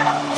Oh.